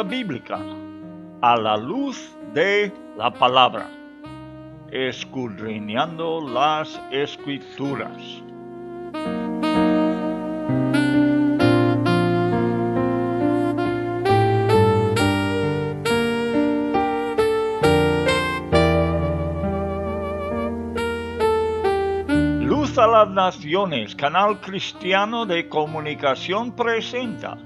Escuela Bíblica a la luz de la palabra, escudriñando las escrituras. Luz a las Naciones, canal cristiano de comunicación presenta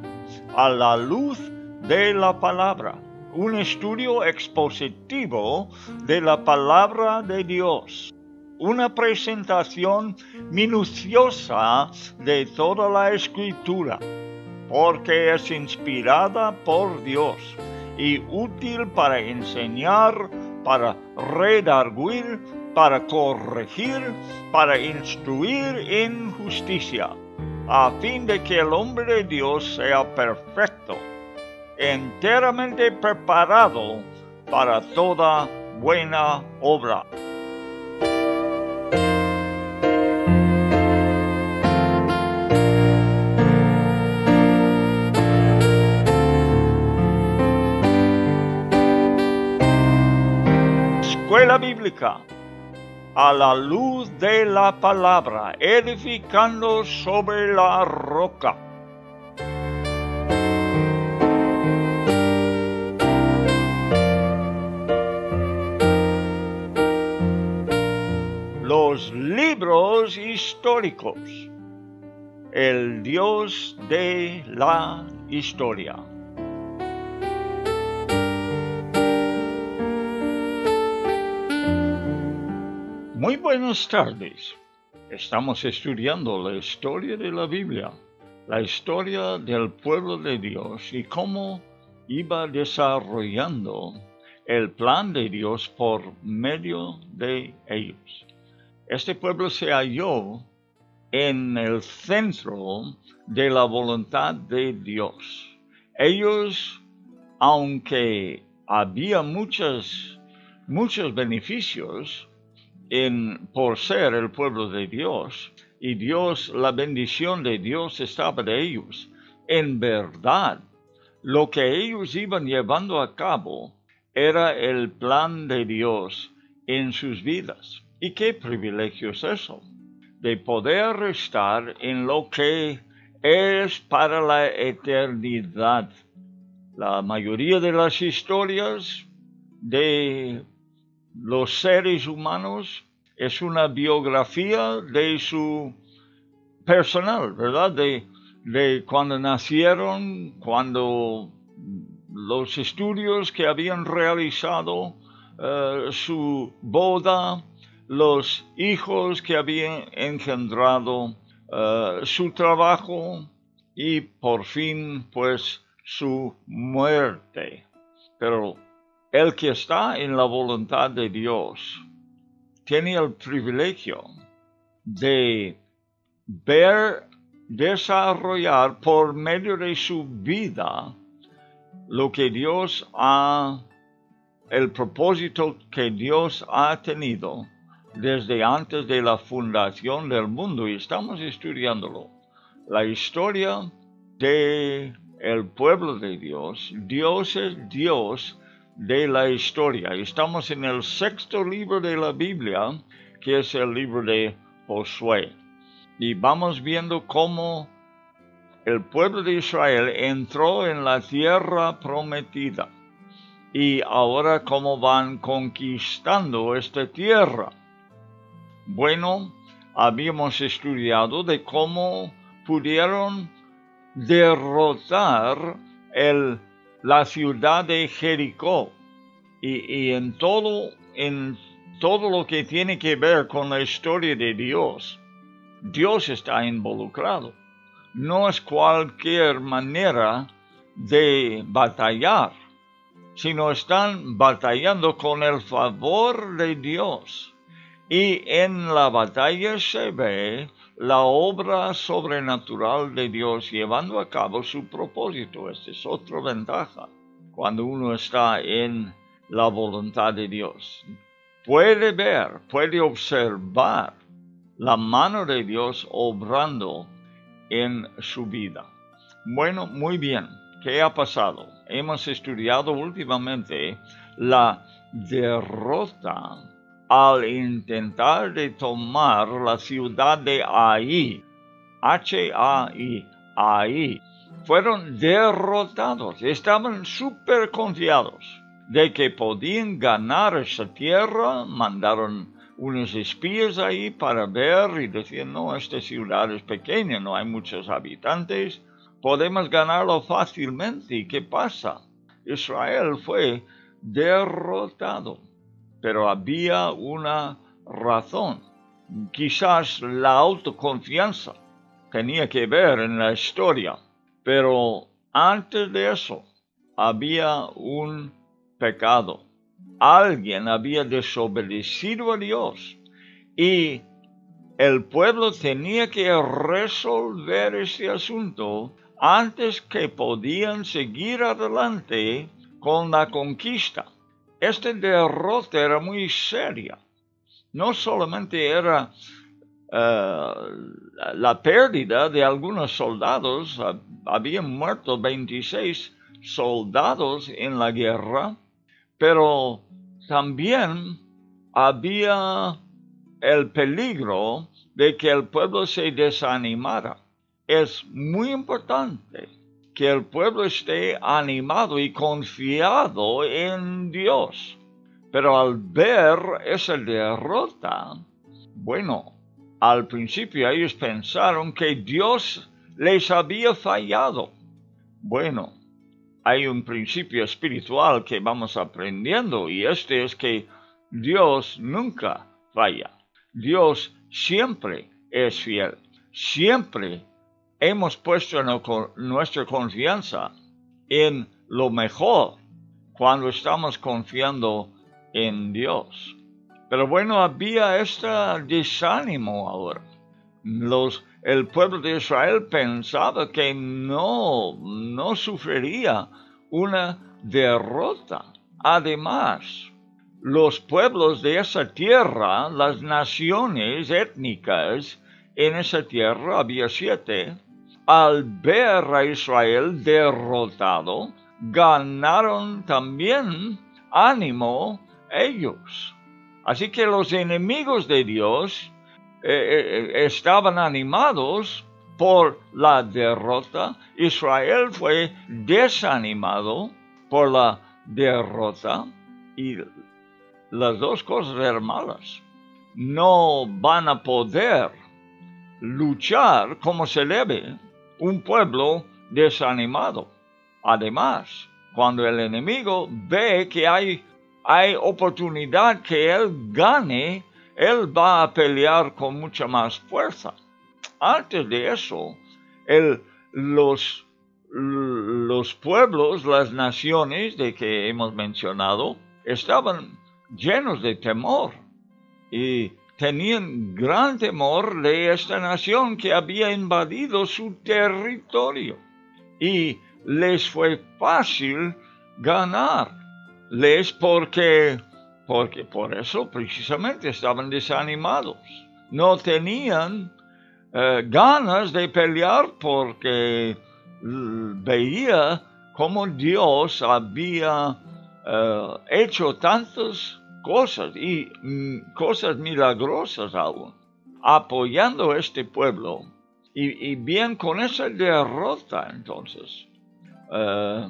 a la luz de la palabra, un estudio expositivo de la palabra de Dios, una presentación minuciosa de toda la escritura, porque es inspirada por Dios y útil para enseñar, para redarguir, para corregir, para instruir en justicia, a fin de que el hombre de Dios sea perfecto enteramente preparado para toda buena obra. Escuela Bíblica a la luz de la palabra, edificando sobre la roca. Libros históricos. El Dios de la historia. Muy buenas tardes. Estamos estudiando la historia de la Biblia, la historia del pueblo de Dios y cómo iba desarrollando el plan de Dios por medio de ellos. Este pueblo se halló en el centro de la voluntad de Dios. Ellos, aunque había muchos, muchos beneficios en, por ser el pueblo de Dios, y Dios, la bendición de Dios estaba de ellos, en verdad, lo que ellos iban llevando a cabo era el plan de Dios en sus vidas. ¿Y qué privilegio es eso? De poder estar en lo que es para la eternidad. La mayoría de las historias de los seres humanos es una biografía de su personal, ¿verdad? De, de cuando nacieron, cuando los estudios que habían realizado, eh, su boda, los hijos que habían engendrado, eh, su trabajo y por fin pues su muerte. Pero el que está en la voluntad de Dios tiene el privilegio de ver desarrollar por medio de su vida lo que Dios ha, el propósito que Dios ha tenido desde antes de la fundación del mundo y estamos estudiándolo. La historia de el pueblo de Dios. Dios es Dios de la historia. Estamos en el sexto libro de la Biblia, que es el libro de Josué. Y vamos viendo cómo el pueblo de Israel entró en la tierra prometida. Y ahora cómo van conquistando esta tierra. Bueno, habíamos estudiado de cómo pudieron derrotar el, la ciudad de Jericó y, en todo en todo lo que tiene que ver con la historia de Dios, Dios está involucrado. No es cualquier manera de batallar, sino están batallando con el favor de Dios. Y en la batalla se ve la obra sobrenatural de Dios llevando a cabo su propósito. Esta es otra ventaja cuando uno está en la voluntad de Dios. Puede ver, puede observar la mano de Dios obrando en su vida. Bueno, muy bien. ¿qué ha pasado? Hemos estudiado últimamente la derrota al intentar de tomar la ciudad de Ahí, H-A-I, Ahí, fueron derrotados, estaban súper confiados de que podían ganar esa tierra, mandaron unos espías ahí para ver y decir, no, esta ciudad es pequeña, no hay muchos habitantes, podemos ganarlo fácilmente. ¿Y qué pasa? Israel fue derrotado, pero había una razón. Quizás la autoconfianza tenía que ver en la historia, pero antes de eso había un pecado alguien había desobedecido a Dios y el pueblo tenía que resolver ese asunto antes que podían seguir adelante con la conquista. Esta derrota era muy seria. No solamente era eh, la pérdida de algunos soldados, habían muerto 26 soldados en la guerra, pero también había el peligro de que el pueblo se desanimara. Es muy importante que el pueblo esté animado y confiado en Dios. Pero al ver esa derrota, bueno, al principio ellos pensaron que Dios les había fallado. Bueno, hay un principio espiritual que vamos aprendiendo y este es que Dios nunca falla. Dios siempre es fiel. Siempre hemos puesto nuestra confianza en lo mejor cuando estamos confiando en Dios. Pero bueno, había este desánimo ahora. El pueblo de Israel pensaba que no, no sufriría una derrota. Además, los pueblos de esa tierra, las naciones étnicas en esa tierra, había siete, al ver a Israel derrotado, ganaron también ánimo ellos. Así que los enemigos de Dios eh, eh, estaban animados por la derrota. Israel fue desanimado por la derrota y las dos cosas eran malas. No van a poder luchar como se debe un pueblo desanimado. Además, cuando el enemigo ve que hay, hay oportunidad que él gane, él va a pelear con mucha más fuerza. Antes de eso, los, los pueblos, las naciones de que hemos mencionado, estaban llenos de temor y tenían gran temor de esta nación que había invadido su territorio y les fue fácil ganarles porque porque por eso precisamente estaban desanimados. No tenían eh, ganas de pelear porque veía cómo Dios había eh, hecho tantas cosas y mm, cosas milagrosas aún, apoyando a este pueblo. Y, bien con esa derrota entonces, eh,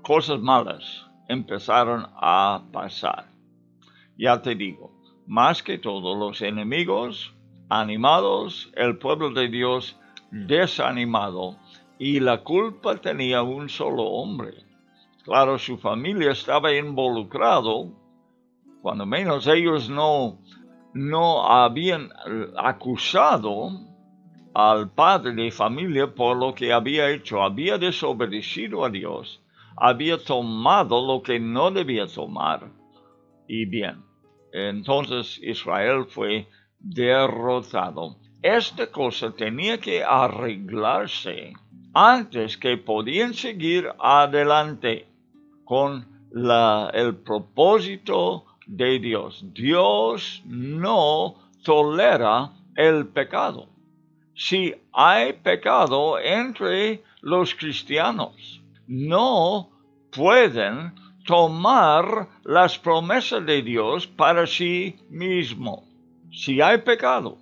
cosas malas empezaron a pasar. Ya te digo, más que todos los enemigos animados, el pueblo de Dios desanimado, y la culpa tenía un solo hombre. Claro, su familia estaba involucrado, cuando menos ellos no, no habían acusado al padre de familia por lo que había hecho, había desobedecido a Dios había tomado lo que no debía tomar. Y bien, entonces Israel fue derrotado. Esta cosa tenía que arreglarse antes que podían seguir adelante con la, el propósito de Dios. Dios no tolera el pecado. si hay pecado entre los cristianos. No pueden tomar las promesas de Dios para sí mismo. Si hay pecado,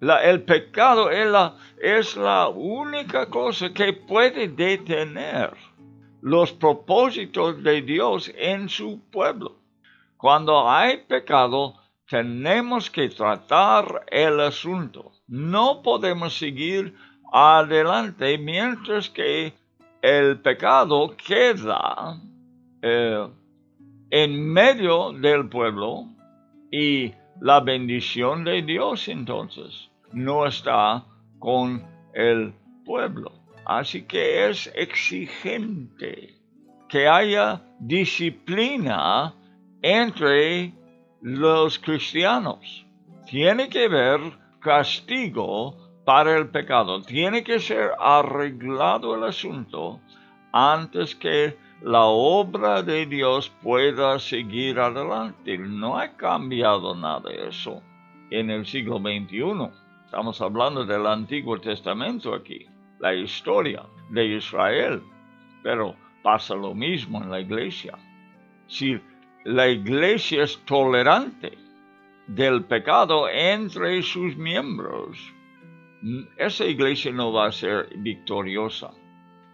el pecado es la, es la única cosa que puede detener los propósitos de Dios en su pueblo. Cuando hay pecado, tenemos que tratar el asunto. No podemos seguir adelante mientras que el pecado queda eh, en medio del pueblo y la bendición de Dios entonces no está con el pueblo. Así que es exigente que haya disciplina entre los cristianos. Tiene que haber castigo para el pecado. Tiene que ser arreglado el asunto antes que la obra de Dios pueda seguir adelante. No ha cambiado nada eso en el siglo XXI. Estamos hablando del Antiguo Testamento aquí, la historia de Israel. Pero pasa lo mismo en la iglesia. Si la iglesia es tolerante del pecado entre sus miembros, esa iglesia no va a ser victoriosa.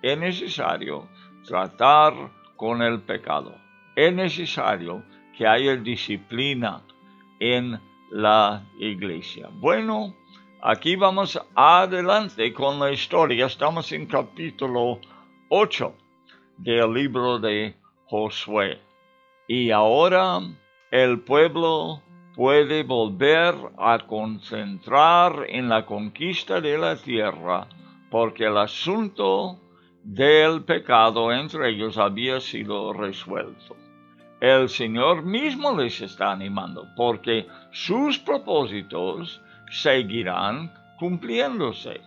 Es necesario tratar con el pecado. Es necesario que haya disciplina en la iglesia. Bueno, aquí vamos adelante con la historia. Estamos en capítulo 8 del libro de Josué. Y ahora el pueblo puede volver a concentrar en la conquista de la tierra, porque el asunto del pecado entre ellos había sido resuelto. El Señor mismo les está animando, porque sus propósitos seguirán cumpliéndose.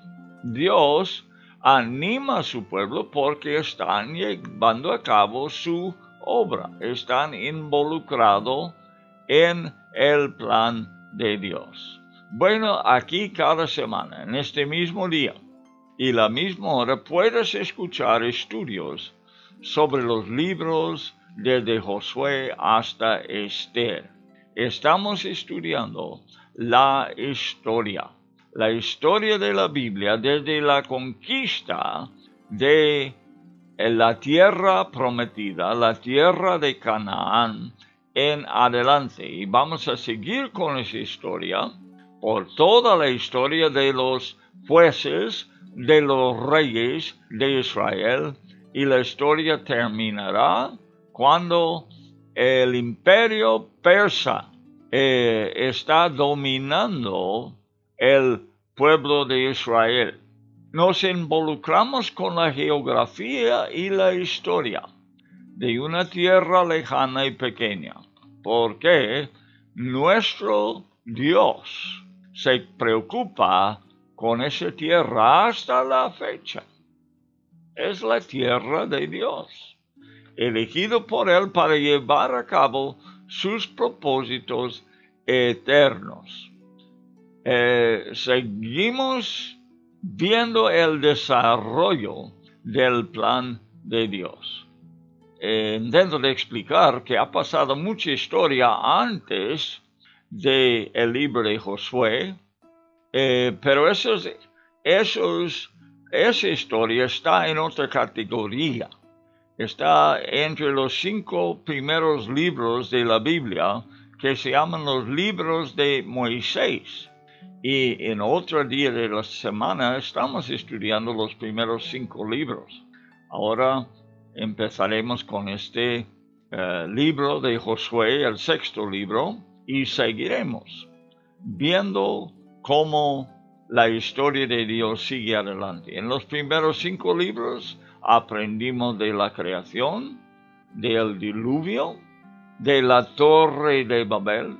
Dios anima a su pueblo porque están llevando a cabo su obra, están involucrados en el plan de Dios. Bueno, aquí cada semana, en este mismo día y la misma hora, puedes escuchar estudios sobre los libros desde Josué hasta Esther. Estamos estudiando la historia, la historia de la Biblia desde la conquista de la tierra prometida, la tierra de Canaán, en adelante. Y vamos a seguir con esa historia por toda la historia de los jueces, de los reyes de Israel. Y la historia terminará cuando el imperio persa eh, está dominando el pueblo de Israel nos involucramos con la geografía y la historia de una tierra lejana y pequeña, porque nuestro Dios se preocupa con esa tierra hasta la fecha. Es la tierra de Dios, elegido por Él para llevar a cabo sus propósitos eternos. Eh, seguimos viendo el desarrollo del plan de Dios. Eh, intento de explicar que ha pasado mucha historia antes del el libro de Josué, eh, pero esos, esos, esa historia está en otra categoría. Está entre los cinco primeros libros de la Biblia que se llaman los libros de Moisés. Y en otro día de la semana estamos estudiando los primeros cinco libros. Ahora empezaremos con este eh, libro de Josué, el sexto libro, y seguiremos viendo cómo la historia de Dios sigue adelante. En los primeros cinco libros aprendimos de la creación, del diluvio, de la torre de Babel,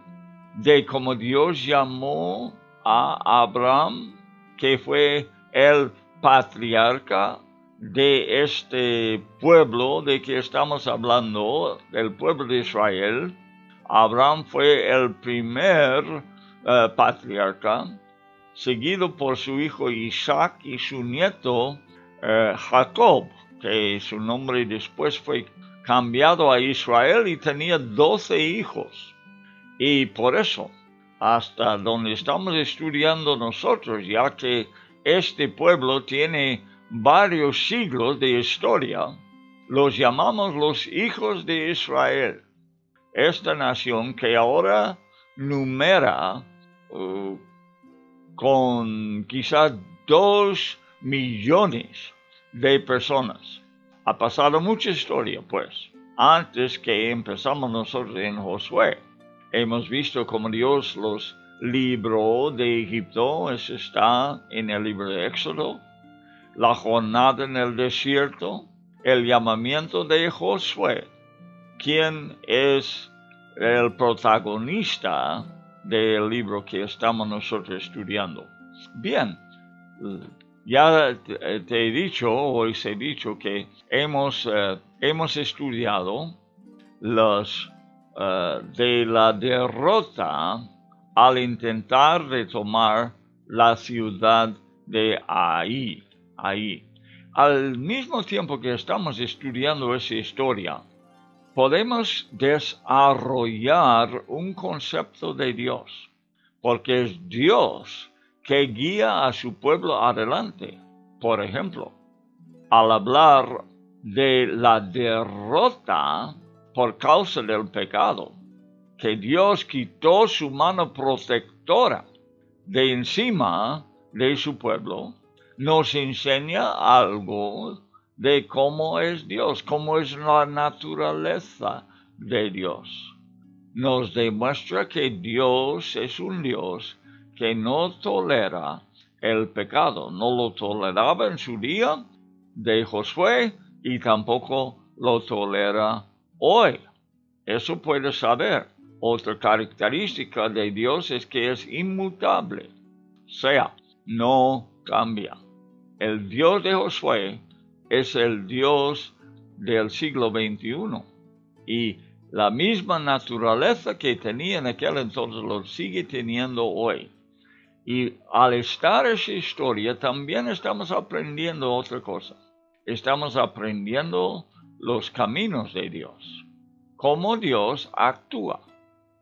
de cómo Dios llamó a Abraham, que fue el patriarca de este pueblo de que estamos hablando, del pueblo de Israel. Abraham fue el primer eh, patriarca seguido por su hijo Isaac y su nieto eh, Jacob, que su nombre después fue cambiado a Israel y tenía doce hijos. Y por eso, hasta donde estamos estudiando nosotros, ya que este pueblo tiene varios siglos de historia, los llamamos los hijos de Israel. Esta nación que ahora numera uh, con quizás dos millones de personas. Ha pasado mucha historia, pues, antes que empezamos nosotros en Josué. Hemos visto cómo Dios los libró de Egipto, eso está en el libro de Éxodo, la jornada en el desierto, el llamamiento de Josué, quien es el protagonista del libro que estamos nosotros estudiando. Bien, ya te he dicho, hoy se he dicho que hemos, eh, hemos estudiado los, eh, de la derrota al intentar retomar la ciudad de ahí, ahí. Al mismo tiempo que estamos estudiando esa historia, podemos desarrollar un concepto de Dios, porque es Dios que guía a su pueblo adelante. Por ejemplo, al hablar de la derrota por causa del pecado, que Dios quitó su mano protectora de encima de su pueblo, nos enseña algo de cómo es Dios, cómo es la naturaleza de Dios. Nos demuestra que Dios es un Dios que no tolera el pecado, no lo toleraba en su día de Josué y tampoco lo tolera hoy. Eso puede saber. Otra característica de Dios es que es inmutable, o sea, no cambia el Dios de Josué es el Dios del siglo XXI. Y la misma naturaleza que tenía en aquel entonces lo sigue teniendo hoy. Y al estar esa historia también estamos aprendiendo otra cosa. Estamos aprendiendo los caminos de Dios, cómo Dios actúa,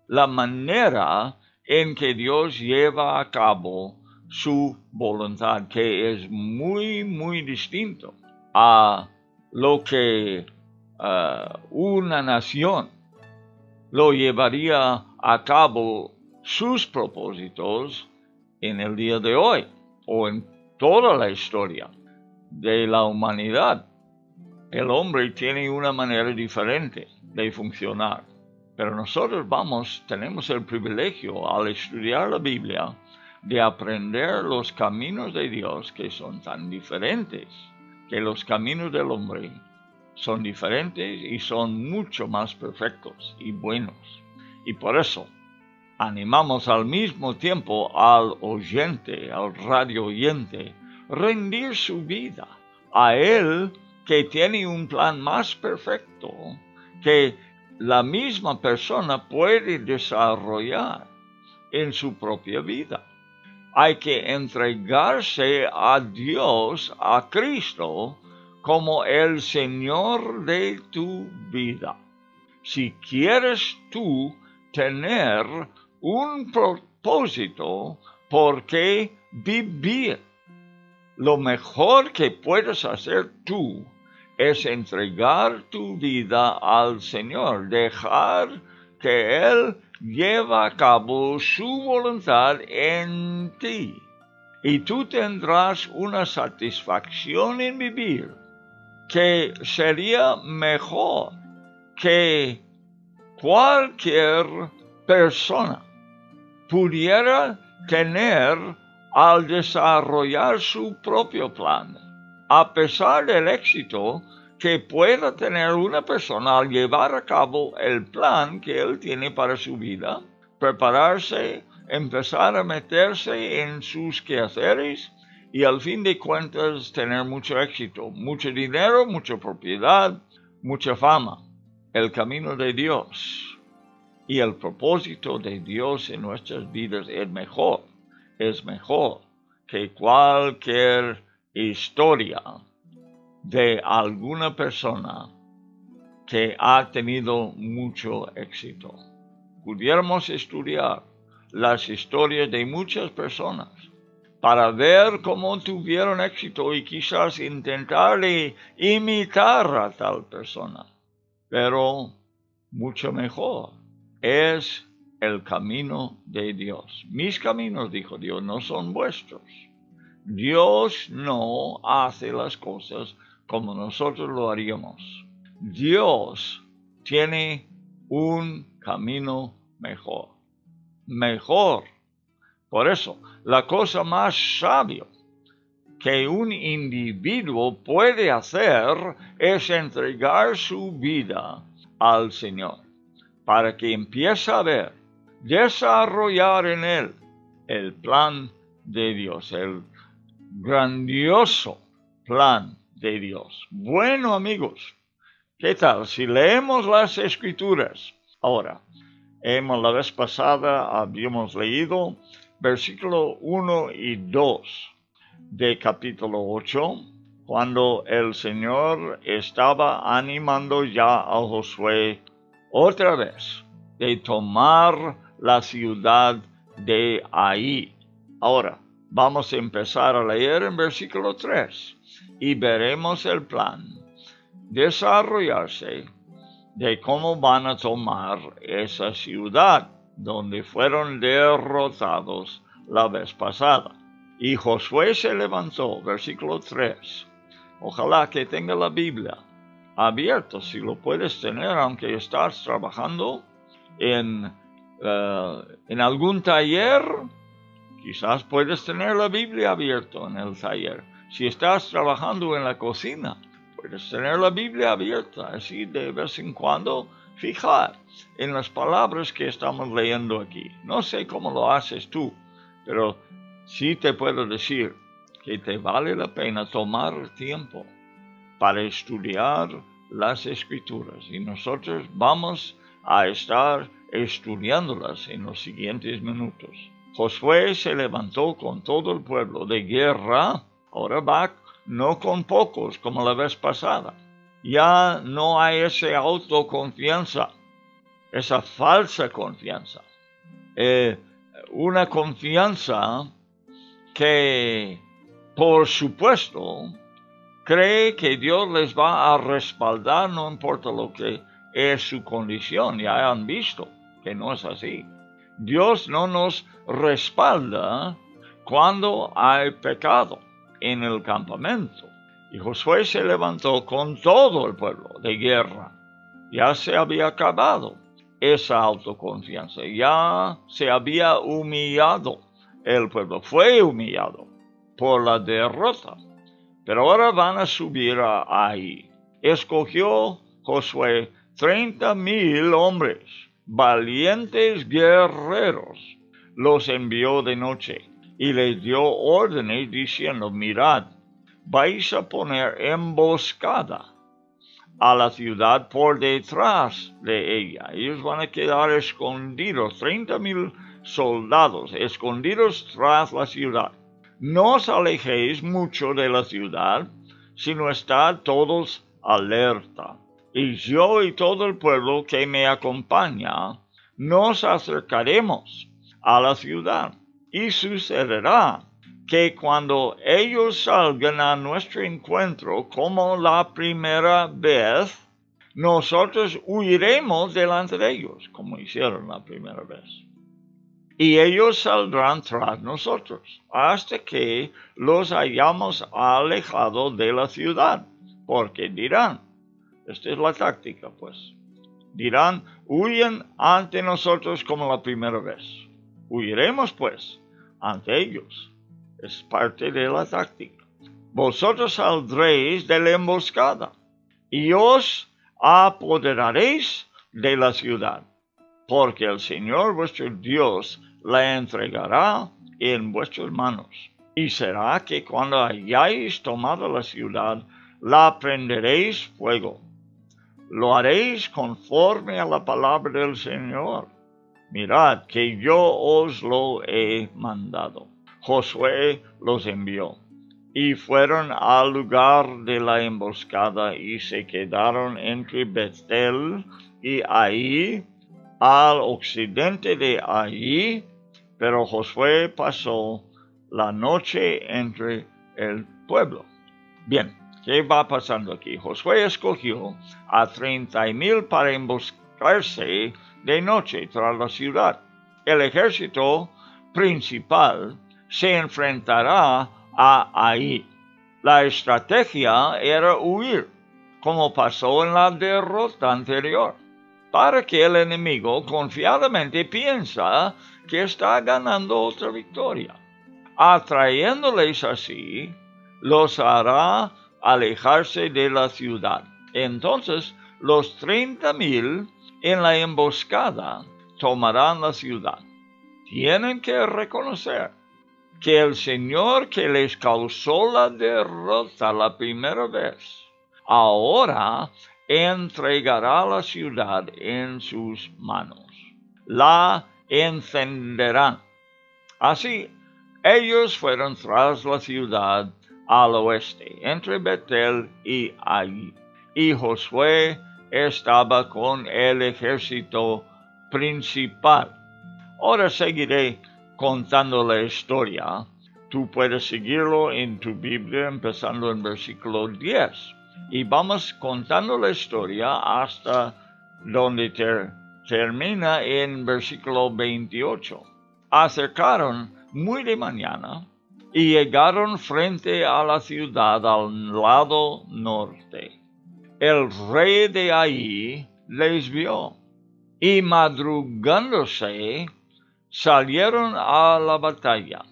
la manera en que Dios lleva a cabo su voluntad, que es muy, muy distinto a lo que uh, una nación lo llevaría a cabo sus propósitos en el día de hoy o en toda la historia de la humanidad. El hombre tiene una manera diferente de funcionar, pero nosotros vamos, tenemos el privilegio al estudiar la Biblia, de aprender los caminos de Dios que son tan diferentes que los caminos del hombre. Son diferentes y son mucho más perfectos y buenos. Y por eso animamos al mismo tiempo al oyente, al radio oyente, rendir su vida a Él que tiene un plan más perfecto que la misma persona puede desarrollar en su propia vida hay que entregarse a Dios, a Cristo, como el Señor de tu vida. Si quieres tú tener un propósito por qué vivir, lo mejor que puedes hacer tú es entregar tu vida al Señor, dejar que Él lleva a cabo su voluntad en ti. Y tú tendrás una satisfacción en vivir que sería mejor que cualquier persona pudiera tener al desarrollar su propio plan. A pesar del éxito que pueda tener una persona al llevar a cabo el plan que él tiene para su vida, prepararse, empezar a meterse en sus quehaceres y al fin de cuentas tener mucho éxito, mucho dinero, mucha propiedad, mucha fama. El camino de Dios y el propósito de Dios en nuestras vidas es mejor, es mejor que cualquier historia de alguna persona que ha tenido mucho éxito. Pudiéramos estudiar las historias de muchas personas para ver cómo tuvieron éxito y quizás intentar imitar a tal persona. Pero mucho mejor es el camino de Dios. Mis caminos, dijo Dios, no son vuestros. Dios no hace las cosas como nosotros lo haríamos. Dios tiene un camino mejor. Mejor. Por eso, la cosa más sabia que un individuo puede hacer es entregar su vida al Señor para que empiece a ver, desarrollar en él el plan de Dios, el grandioso plan de Dios. Bueno amigos, ¿qué tal? Si leemos las escrituras, ahora, hemos la vez pasada habíamos leído versículo 1 y 2 de capítulo 8, cuando el Señor estaba animando ya a Josué otra vez de tomar la ciudad de ahí. Ahora, vamos a empezar a leer en versículo 3 y veremos el plan desarrollarse de cómo van a tomar esa ciudad donde fueron derrotados la vez pasada. Y Josué se levantó, versículo 3. Ojalá que tenga la Biblia abierta, si lo puedes tener, aunque estás trabajando en, eh, en algún taller, quizás puedes tener la Biblia abierta en el taller. Si estás trabajando en la cocina, puedes tener la Biblia abierta, así de vez en cuando fijar en las palabras que estamos leyendo aquí. No sé cómo lo haces tú, pero sí te puedo decir que te vale la pena tomar tiempo para estudiar las escrituras y nosotros vamos a estar estudiándolas en los siguientes minutos. Josué se levantó con todo el pueblo de guerra, ahora va no con pocos como la vez pasada. Ya no hay esa autoconfianza, esa falsa confianza. Eh, una confianza que, por supuesto, cree que Dios les va a respaldar, no importa lo que es su condición. Ya han visto que no es así. Dios no nos respalda cuando hay pecado en el campamento. Y Josué se levantó con todo el pueblo de guerra. Ya se había acabado esa autoconfianza. Ya se había humillado el pueblo. Fue humillado por la derrota. Pero ahora van a subir ahí. Escogió Josué treinta mil hombres, valientes guerreros. Los envió de noche y les dio órdenes diciendo, mirad, vais a poner emboscada a la ciudad por detrás de ella. Ellos van a quedar escondidos, treinta mil soldados escondidos tras la ciudad. No os alejéis mucho de la ciudad, sino estad todos alerta. Y yo y todo el pueblo que me acompaña nos acercaremos a la ciudad. Y sucederá que cuando ellos salgan a nuestro encuentro como la primera vez, nosotros huiremos delante de ellos, como hicieron la primera vez. Y ellos saldrán tras nosotros, hasta que los hayamos alejado de la ciudad, porque dirán, esta es la táctica, pues, dirán, huyen ante nosotros como la primera vez. Huiremos, pues, ante ellos es parte de la táctica. Vosotros saldréis de la emboscada y os apoderaréis de la ciudad, porque el Señor vuestro Dios la entregará en vuestras manos. Y será que cuando hayáis tomado la ciudad, la prenderéis fuego. Lo haréis conforme a la palabra del Señor. Mirad que yo os lo he mandado. Josué los envió y fueron al lugar de la emboscada y se quedaron entre Betel y ahí, al occidente de allí, pero Josué pasó la noche entre el pueblo. Bien, ¿qué va pasando aquí? Josué escogió a treinta mil para emboscarse de noche tras la ciudad. El ejército principal se enfrentará a ahí. La estrategia era huir, como pasó en la derrota anterior, para que el enemigo confiadamente piensa que está ganando otra victoria. Atrayéndoles así, los hará alejarse de la ciudad. Entonces los treinta mil en la emboscada tomarán la ciudad. Tienen que reconocer que el Señor que les causó la derrota la primera vez, ahora entregará la ciudad en sus manos. La encenderán. Así, ellos fueron tras la ciudad al oeste, entre Betel y Ai. Y Josué estaba con el ejército principal. Ahora seguiré contando la historia. Tú puedes seguirlo en tu Biblia empezando en versículo 10. Y vamos contando la historia hasta donde termina en versículo 28. Acercaron muy de mañana y llegaron frente a la ciudad al lado norte. El rey de ahí les vio y madrugándose salieron a la batalla.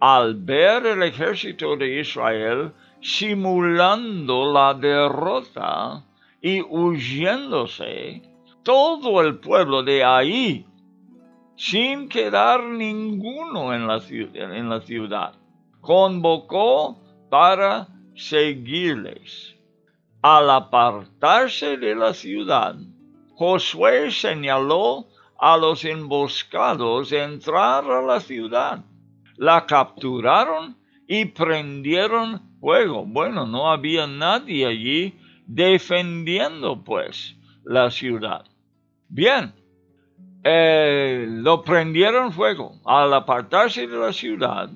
Al ver el ejército de Israel simulando la derrota y huyéndose, todo el pueblo de ahí, sin quedar ninguno en la, en la ciudad, convocó para seguirles. Al apartarse de la ciudad, Josué señaló a los emboscados entrar a la ciudad. La capturaron y prendieron fuego. Bueno, no había nadie allí defendiendo pues la ciudad. Bien, eh, lo prendieron fuego. Al apartarse de la ciudad,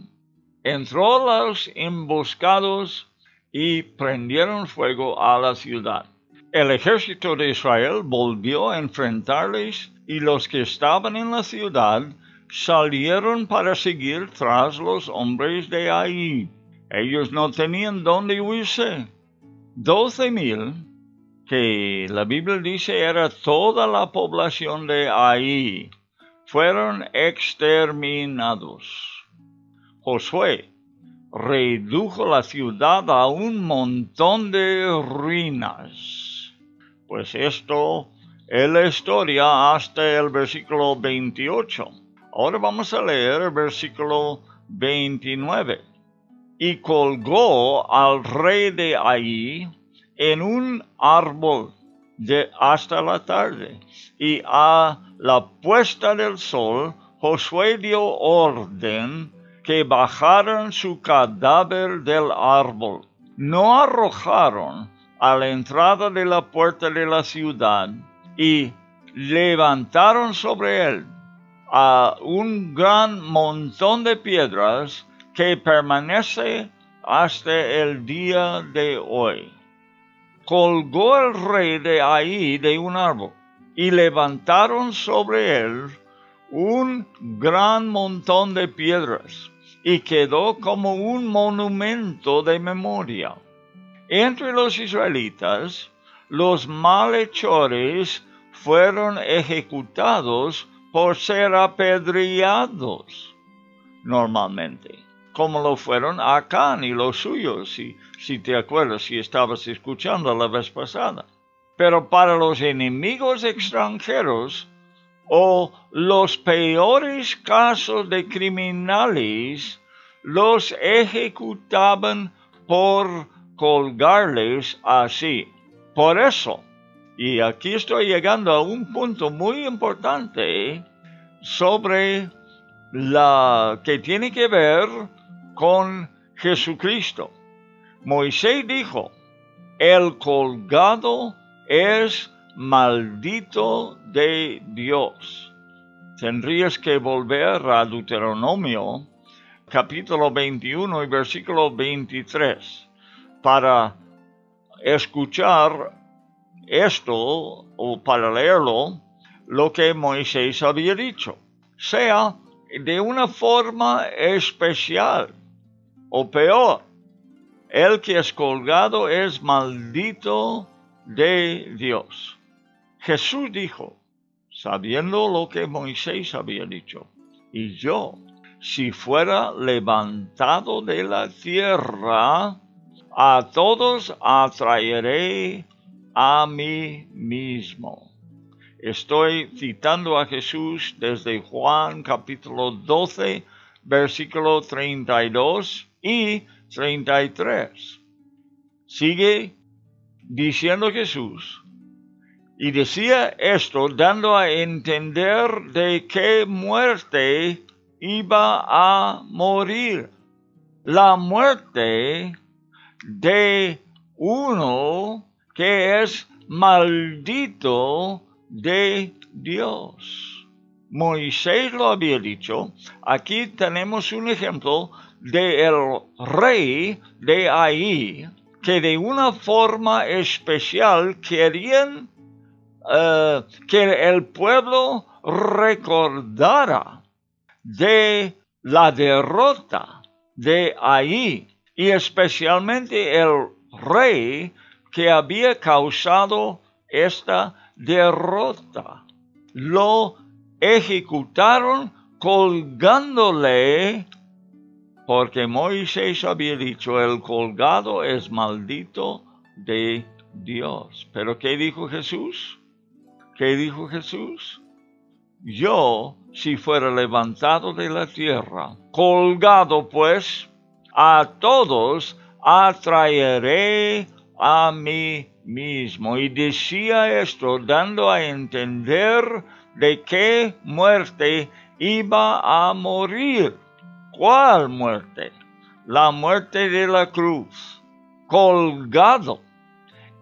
entró los emboscados y prendieron fuego a la ciudad. El ejército de Israel volvió a enfrentarles y los que estaban en la ciudad salieron para seguir tras los hombres de ahí. Ellos no tenían dónde huirse. Doce mil, que la Biblia dice era toda la población de ahí, fueron exterminados. Josué redujo la ciudad a un montón de ruinas. Pues esto en la historia hasta el versículo 28. Ahora vamos a leer el versículo 29. Y colgó al rey de ahí en un árbol de hasta la tarde. Y a la puesta del sol, Josué dio orden que bajaran su cadáver del árbol. No arrojaron a la entrada de la puerta de la ciudad, y levantaron sobre él a un gran montón de piedras que permanece hasta el día de hoy. Colgó el rey de ahí de un árbol y levantaron sobre él un gran montón de piedras y quedó como un monumento de memoria. Entre los israelitas los malhechores fueron ejecutados por ser apedreados normalmente, como lo fueron Acán y los suyos, si, si te acuerdas, si estabas escuchando la vez pasada. Pero para los enemigos extranjeros o los peores casos de criminales, los ejecutaban por colgarles así. Por eso, y aquí estoy llegando a un punto muy importante sobre la que tiene que ver con Jesucristo. Moisés dijo, el colgado es maldito de Dios. Tendrías que volver a Deuteronomio capítulo 21 y versículo 23 para escuchar esto o para leerlo lo que Moisés había dicho, sea de una forma especial o peor. El que es colgado es maldito de Dios. Jesús dijo, sabiendo lo que Moisés había dicho, y yo, si fuera levantado de la tierra, a todos atraeré a mí mismo. Estoy citando a Jesús desde Juan capítulo 12, versículo 32 y 33. Sigue diciendo Jesús, y decía esto dando a entender de qué muerte iba a morir. La muerte de uno que es maldito de Dios. Moisés lo había dicho. Aquí tenemos un ejemplo de el rey de ahí que de una forma especial querían eh, que el pueblo recordara de la derrota de ahí y especialmente el rey que había causado esta derrota. Lo ejecutaron colgándole, porque Moisés había dicho, el colgado es maldito de Dios. Pero ¿qué dijo Jesús? ¿Qué dijo Jesús? Yo, si fuera levantado de la tierra, colgado pues, a todos atraeré a mí mismo. Y decía esto dando a entender de qué muerte iba a morir. ¿Cuál muerte? La muerte de la cruz. Colgado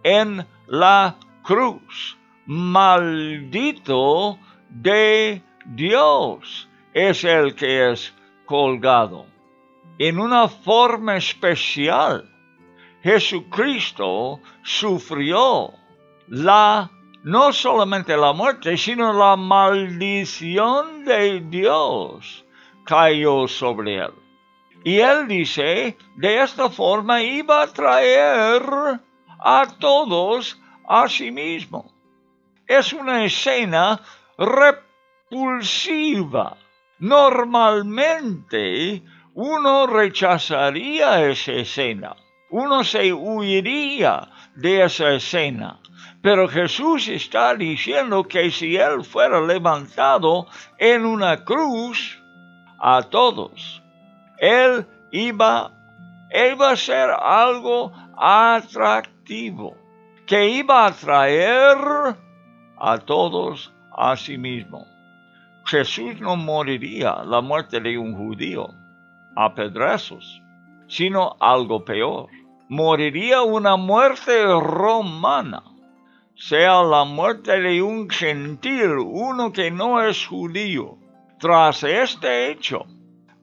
en la cruz. Maldito de Dios es el que es colgado. En una forma especial Jesucristo sufrió la no solamente la muerte, sino la maldición de Dios cayó sobre él. Y él dice, de esta forma iba a traer a todos a sí mismo. Es una escena repulsiva. Normalmente uno rechazaría esa escena uno se huiría de esa escena. Pero Jesús está diciendo que si Él fuera levantado en una cruz a todos, Él iba, iba a ser algo atractivo, que iba a traer a todos a sí mismo. Jesús no moriría la muerte de un judío a pedrazos, sino algo peor moriría una muerte romana, sea la muerte de un gentil, uno que no es judío. Tras este hecho,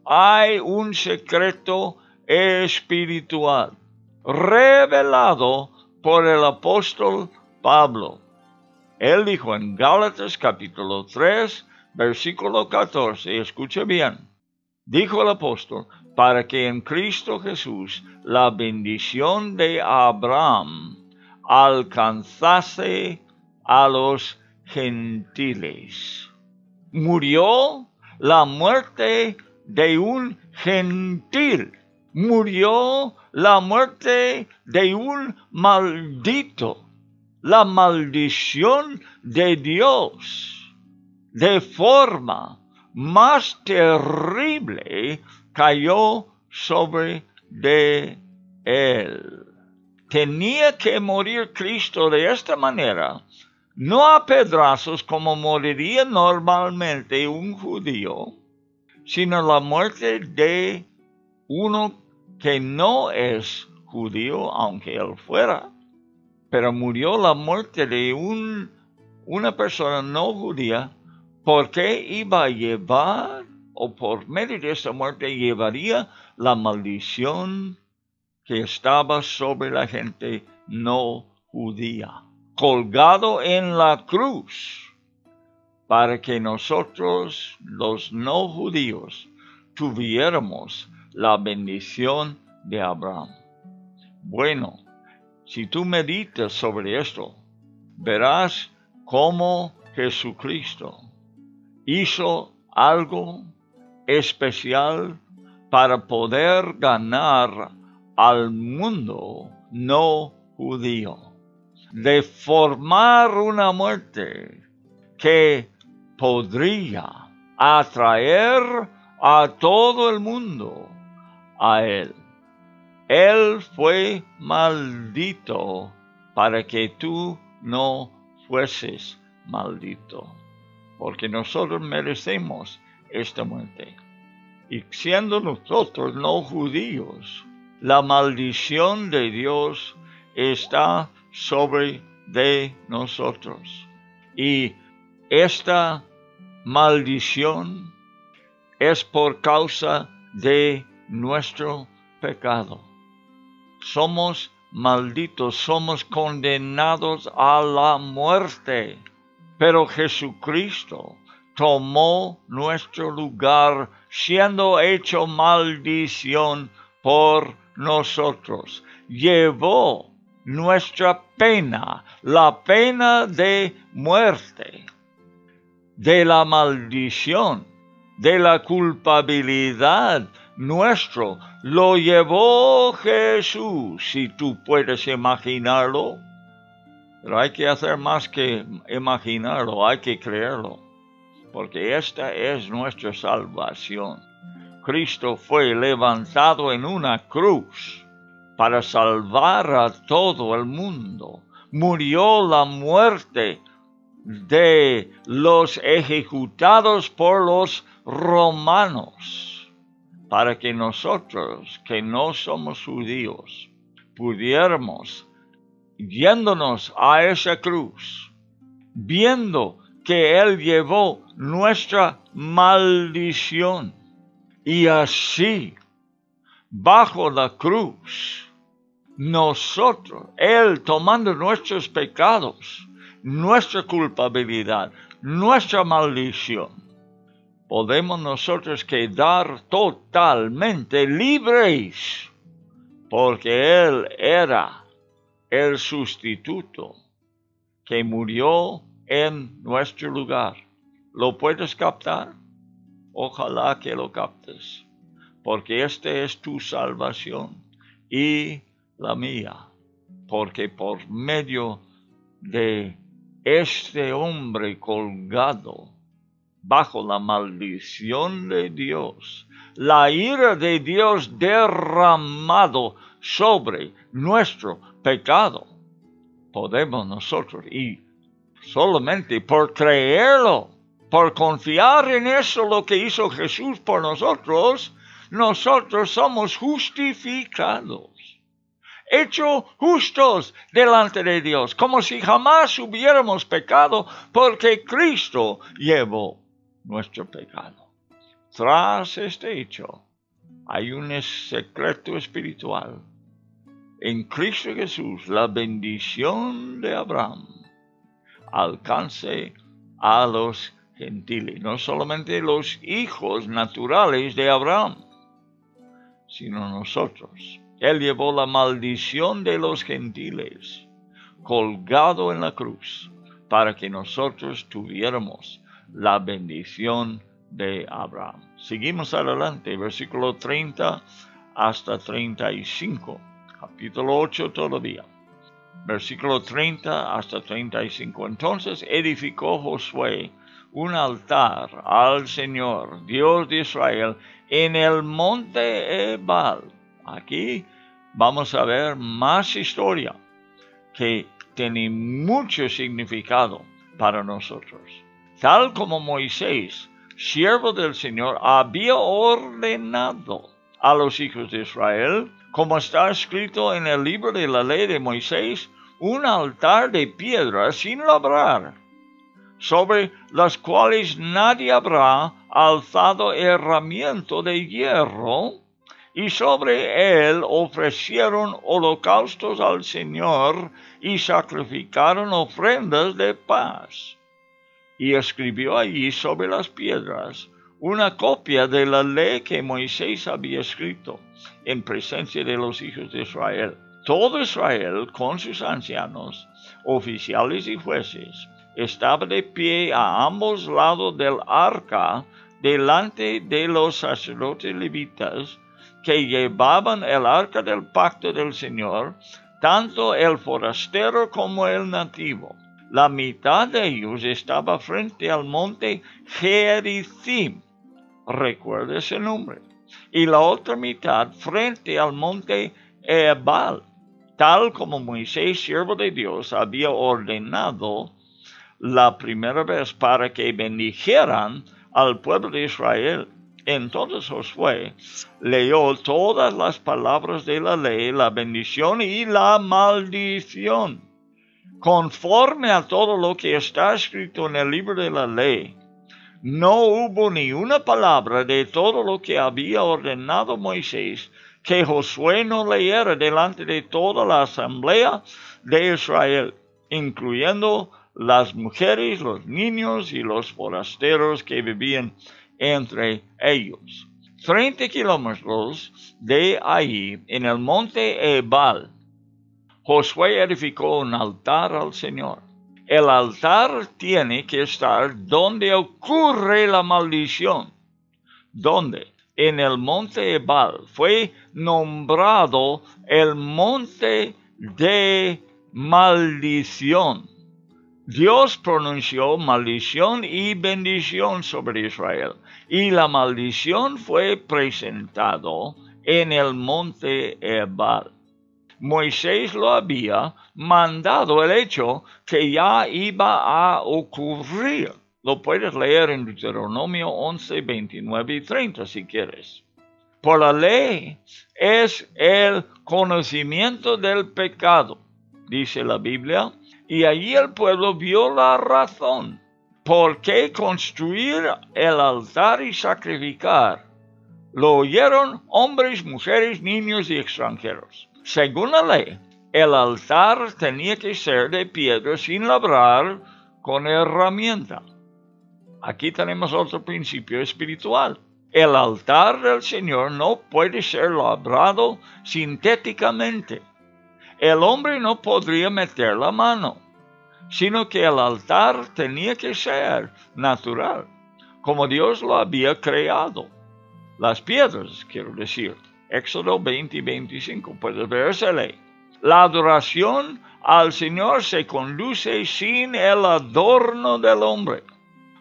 hay un secreto espiritual revelado por el apóstol Pablo. Él dijo en Gálatas capítulo 3, versículo 14, escuche bien, dijo el apóstol, para que en Cristo Jesús la bendición de Abraham alcanzase a los gentiles. Murió la muerte de un gentil. Murió la muerte de un maldito. La maldición de Dios de forma más terrible cayó sobre de él. Tenía que morir Cristo de esta manera, no a pedrazos como moriría normalmente un judío, sino la muerte de uno que no es judío, aunque él fuera, pero murió la muerte de un, una persona no judía, porque iba a llevar, o por medio de esa muerte llevaría la maldición que estaba sobre la gente no judía, colgado en la cruz, para que nosotros, los no judíos, tuviéramos la bendición de Abraham. Bueno, si tú meditas sobre esto, verás cómo Jesucristo hizo algo especial para poder ganar al mundo no judío, de formar una muerte que podría atraer a todo el mundo a él. Él fue maldito para que tú no fueses maldito, porque nosotros merecemos esta muerte. Y siendo nosotros no judíos, la maldición de Dios está sobre de nosotros. Y esta maldición es por causa de nuestro pecado. Somos malditos, somos condenados a la muerte. Pero Jesucristo tomó nuestro lugar, siendo hecho maldición por nosotros. Llevó nuestra pena, la pena de muerte, de la maldición, de la culpabilidad nuestro, lo llevó Jesús, si tú puedes imaginarlo. Pero hay que hacer más que imaginarlo, hay que creerlo, porque esta es nuestra salvación. Cristo fue levantado en una cruz para salvar a todo el mundo. Murió la muerte de los ejecutados por los romanos, para que nosotros, que no somos judíos, pudiéramos, yéndonos a esa cruz, viendo que Él llevó nuestra maldición, y así, bajo la cruz, nosotros, Él tomando nuestros pecados, nuestra culpabilidad, nuestra maldición, podemos nosotros quedar totalmente libres, porque Él era el sustituto que murió en nuestro lugar. ¿Lo puedes captar? Ojalá que lo captes, porque esta es tu salvación y la mía, porque por medio de este hombre colgado bajo la maldición de Dios, la ira de Dios derramado sobre nuestro pecado, podemos nosotros y solamente por creerlo por confiar en eso lo que hizo Jesús por nosotros, nosotros somos justificados, hechos justos delante de Dios, como si jamás hubiéramos pecado, porque Cristo llevó nuestro pecado. Tras este hecho, hay un secreto espiritual. En Cristo Jesús, la bendición de Abraham alcance a los gentiles, no solamente los hijos naturales de Abraham, sino nosotros. Él llevó la maldición de los gentiles colgado en la cruz para que nosotros tuviéramos la bendición de Abraham. Seguimos adelante, versículo 30 hasta 35, capítulo 8 todavía. Versículo 30 hasta 35. Entonces edificó Josué un altar al Señor, Dios de Israel, en el monte Ebal. Aquí vamos a ver más historia que tiene mucho significado para nosotros. Tal como Moisés siervo del Señor, había ordenado a los hijos de Israel, como está escrito en el libro de la ley de Moisés, un altar de piedra sin labrar, sobre las cuales nadie habrá alzado herramienta de hierro, y sobre él ofrecieron holocaustos al Señor y sacrificaron ofrendas de paz. Y escribió allí sobre las piedras una copia de la ley que Moisés había escrito en presencia de los hijos de Israel. Todo Israel, con sus ancianos, oficiales y jueces, estaba de pie a ambos lados del arca delante de los sacerdotes levitas que llevaban el arca del pacto del Señor, tanto el forastero como el nativo. La mitad de ellos estaba frente al monte Gerizim, recuerda ese nombre, y la otra mitad frente al monte Ebal, tal como Moisés, siervo de Dios, había ordenado la primera vez para que bendijeran al pueblo de Israel. Entonces Josué leyó todas las palabras de la ley, la bendición y la maldición, conforme a todo lo que está escrito en el libro de la ley no hubo ni una palabra de todo lo que había ordenado Moisés que Josué no leyera delante de toda la asamblea de Israel, incluyendo las mujeres, los niños y los forasteros que vivían entre ellos. Treinta kilómetros de ahí, en el monte Ebal, Josué edificó un altar al Señor el altar tiene que estar donde ocurre la maldición. ¿Dónde? En el monte Ebal. Fue nombrado el monte de maldición. Dios pronunció maldición y bendición sobre Israel. Y la maldición fue presentado en el monte Ebal. Moisés lo había mandado el hecho que ya iba a ocurrir. Lo puedes leer en Deuteronomio 11, 29 y 30 si quieres. Por la ley es el conocimiento del pecado, dice la Biblia, y allí el pueblo vio la razón. ¿Por qué construir el altar y sacrificar? Lo oyeron hombres, mujeres, niños y extranjeros. Según la ley, el altar tenía que ser de piedra sin labrar con herramienta. Aquí tenemos otro principio espiritual. El altar del Señor no puede ser labrado sintéticamente. El hombre no podría meter la mano, sino que el altar tenía que ser natural, como Dios lo había creado. Las piedras, quiero decir. Éxodo 20 y 25, puedes ley. La adoración al Señor se conduce sin el adorno del hombre.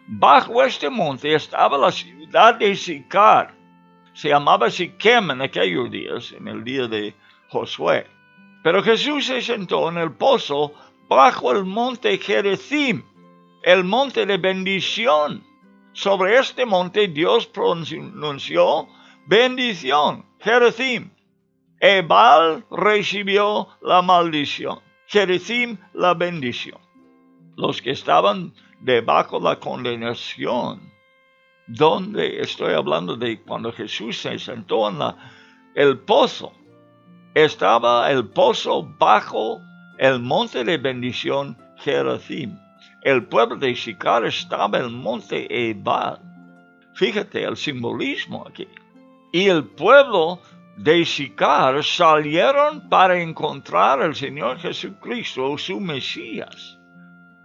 Bajo este monte estaba la ciudad de Sicar. Se llamaba Siquem en aquellos días, en el día de Josué. Pero Jesús se sentó en el pozo bajo el monte Jerezim, el monte de bendición. Sobre este monte Dios pronunció bendición. Jerezim. Ebal recibió la maldición. Jerezim la bendición. Los que estaban debajo de la condenación, donde estoy hablando de cuando Jesús se sentó en la, el pozo, estaba el pozo bajo el monte de bendición Jerezim. El pueblo de Sicar estaba en el monte Ebal. Fíjate el simbolismo aquí y el pueblo de Sicar salieron para encontrar al Señor Jesucristo, su Mesías,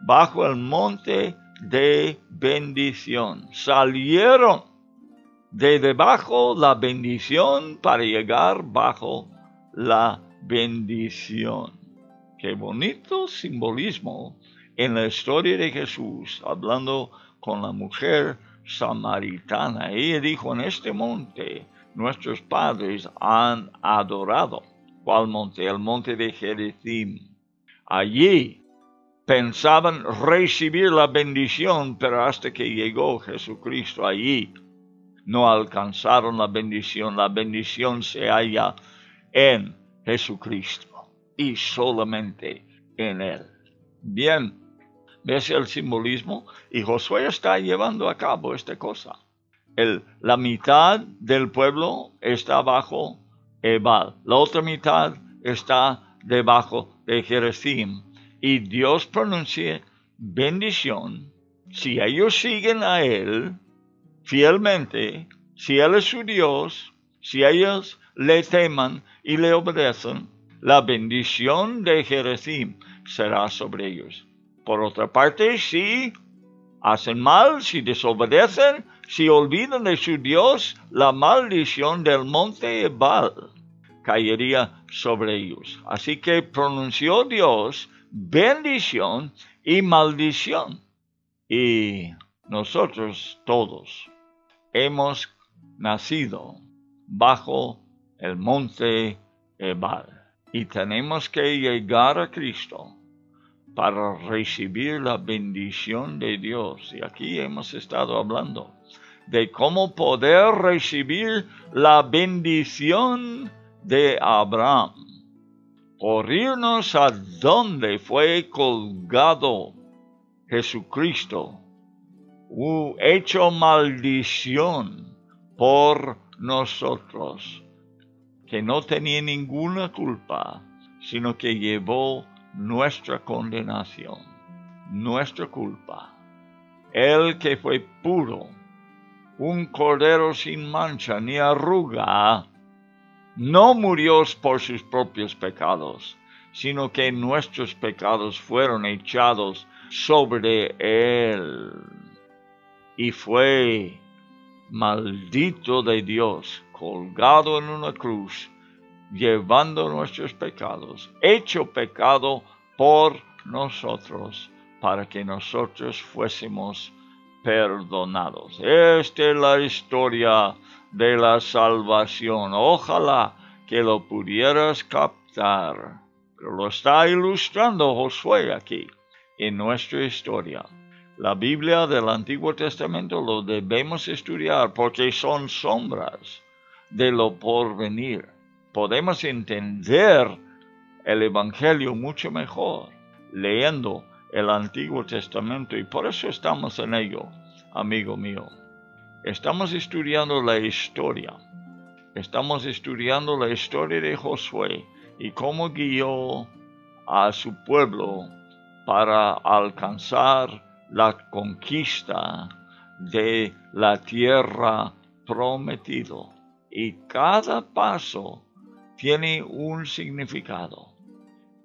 bajo el monte de bendición. Salieron de debajo la bendición para llegar bajo la bendición. Qué bonito simbolismo en la historia de Jesús, hablando con la mujer samaritana. Ella dijo, en este monte nuestros padres han adorado. ¿Cuál monte? El monte de Jerezim. Allí pensaban recibir la bendición, pero hasta que llegó Jesucristo allí, no alcanzaron la bendición. La bendición se halla en Jesucristo y solamente en Él. Bien, ¿ves el simbolismo? Y Josué está llevando a cabo esta cosa. La mitad del pueblo está bajo Ebal, la otra mitad está debajo de Jerezim. Y Dios pronuncia bendición. Si ellos siguen a Él fielmente, si Él es su Dios, si ellos le teman y le obedecen, la bendición de Jerezim será sobre ellos. Por otra parte, si hacen mal, si desobedecen, si olvidan de su Dios, la maldición del monte Ebal caería sobre ellos. Así que pronunció Dios bendición y maldición. Y nosotros todos hemos nacido bajo el monte Ebal y tenemos que llegar a Cristo para recibir la bendición de Dios. Y aquí hemos estado hablando de cómo poder recibir la bendición de Abraham. Por irnos a donde fue colgado Jesucristo, hecho maldición por nosotros que no tenía ninguna culpa, sino que llevó nuestra condenación, nuestra culpa. Él que fue puro, un cordero sin mancha ni arruga, no murió por sus propios pecados, sino que nuestros pecados fueron echados sobre él. Y fue maldito de Dios colgado en una cruz, llevando nuestros pecados, hecho pecado por nosotros, para que nosotros fuésemos perdonados. Esta es la historia de la salvación. Ojalá que lo pudieras captar. Pero lo está ilustrando Josué aquí en nuestra historia. La Biblia del Antiguo Testamento lo debemos estudiar porque son sombras de lo porvenir. Podemos entender el Evangelio mucho mejor leyendo el Antiguo Testamento y por eso estamos en ello, amigo mío. Estamos estudiando la historia. Estamos estudiando la historia de Josué y cómo guió a su pueblo para alcanzar la conquista de la tierra prometido y cada paso tiene un significado.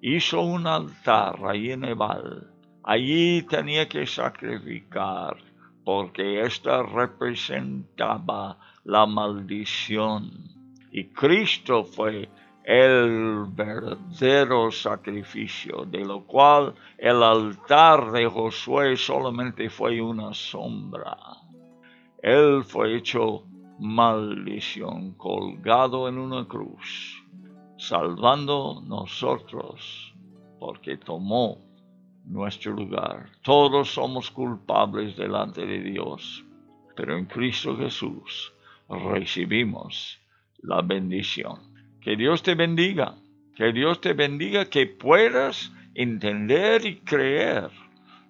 Hizo un altar ahí en Ebal. Allí tenía que sacrificar porque ésta representaba la maldición. Y Cristo fue el verdadero sacrificio, de lo cual el altar de Josué solamente fue una sombra. Él fue hecho maldición colgado en una cruz, salvando nosotros, porque tomó nuestro lugar. Todos somos culpables delante de Dios, pero en Cristo Jesús recibimos la bendición. Que Dios te bendiga, que Dios te bendiga, que puedas entender y creer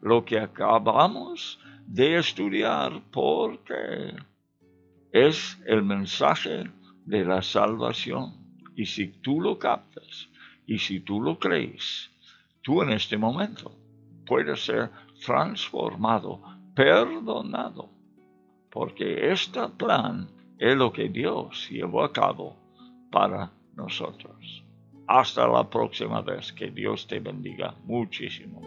lo que acabamos de estudiar, porque es el mensaje de la salvación. Y si tú lo captas y si tú lo crees, tú en este momento puedes ser transformado, perdonado, porque este plan es lo que Dios llevó a cabo para nosotros. Hasta la próxima vez. Que Dios te bendiga muchísimo.